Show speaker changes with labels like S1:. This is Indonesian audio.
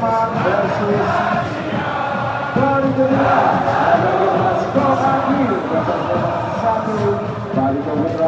S1: Jerman versus Bali Kedua. Bagaimana skor akhir? Satu Bali Kedua.